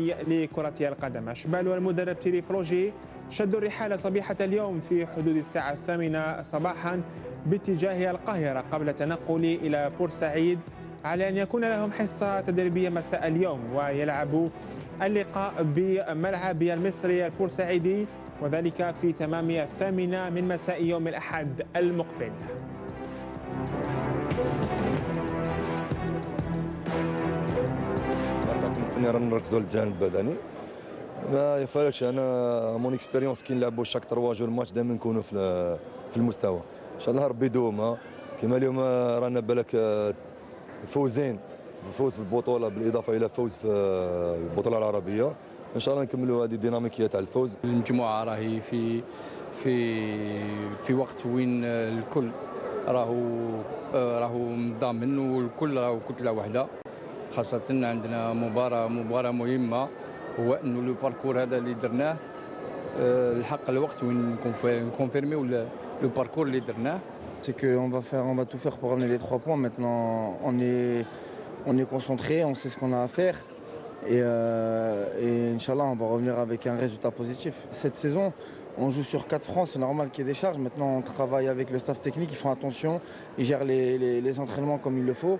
لكرة القدم. أشبال والمدرب تيري فروجي شدوا الرحال صبيحة اليوم في حدود الساعة الثامنة صباحا باتجاه القاهرة قبل التنقل إلى بورسعيد على أن يكون لهم حصة تدريبية مساء اليوم ويلعبوا اللقاء بملعب المصري البورسعيدي وذلك في تمام الثامنة من مساء يوم الأحد المقبل. فني راه نركزوا على الجانب البدني. ما يفعلش أنا mon expérience كي نلعبوا chaque 3 jours match دائما نكونوا في في المستوى. إن شاء الله ربي يدوم كما اليوم رانا بالك فوزين. فوز في البطولة بالإضافة إلى فوز في البطولة العربية. إن شاء الله نكملوا هذه الديناميكيه تاع الفوز. المجموعة راهي في في في وقت وين الكل راهو راهو مضامن والكل راهو كتلة واحدة. خاصة عندنا مباراة مباراة مهمة هو انه لو باركور هذا اللي درناه الحق الوقت وين نكونفيرميو لو باركور اللي درناه C'est qu'on va faire, on va tout faire pour ramener les trois points. Maintenant, on est, on est concentré, on sait ce qu'on a à faire. Et, euh, et Inch'Allah, on va revenir avec un résultat positif. Cette saison, on joue sur quatre fronts, c'est normal qu'il y ait des charges. Maintenant, on travaille avec le staff technique, ils font attention, ils gèrent les, les, les entraînements comme il le faut.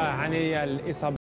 عن الإصابة